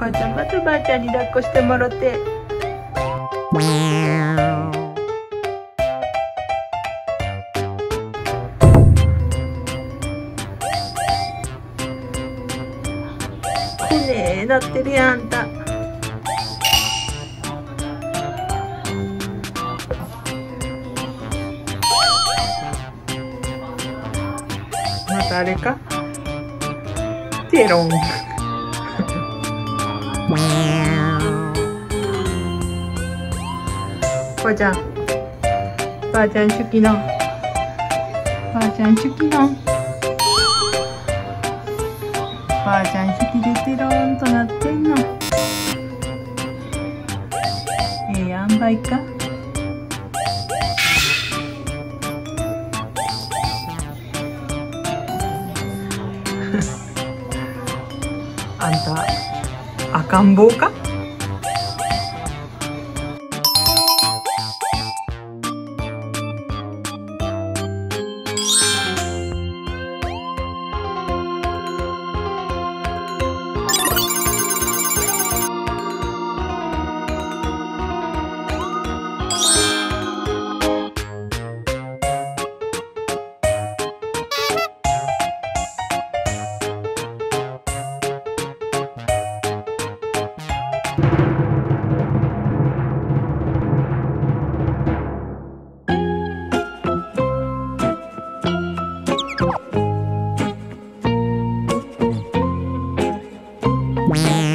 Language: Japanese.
母ちゃんまたばあちゃんに抱っこしてもろて。ねえなってるやんあんた。またあれか？テロン。ばあちゃんばあちゃんチュキの。ばあちゃんチュキの。ばあちゃんチュキでテロンとなってんの。ええ塩梅か。あんた願望か？Thanks.